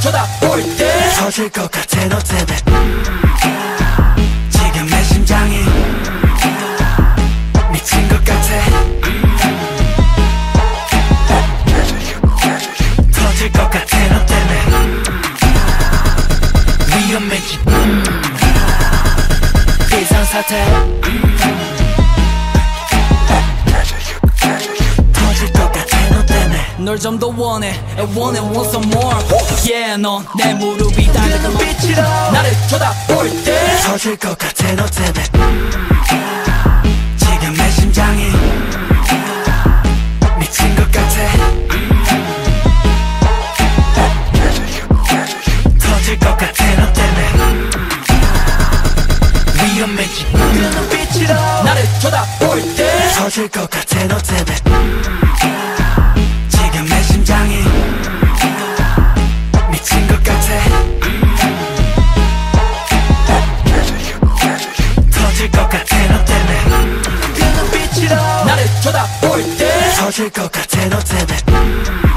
쳐다볼 때 터질 것 같아 너 때문에. 지금 내 심장이 미친 것 같아. 터질 것 같아 너 때문에. 위험해지. 비상사태 널 좀 더 원해 I want it want some more. Yeah 넌내 무릎이 달려 눈빛으로 나를 쳐다볼 때 터질 것 같아 너 때문에. 지금 내 심장이 미친 것 같아. 터질 것 같아 너 때문에. 그 눈빛으로 나를 쳐다볼 때 터질 것 같아 너 때문에 볼 때. 터질 것 같아 너 때문에